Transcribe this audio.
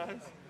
you guys.